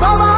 Baba.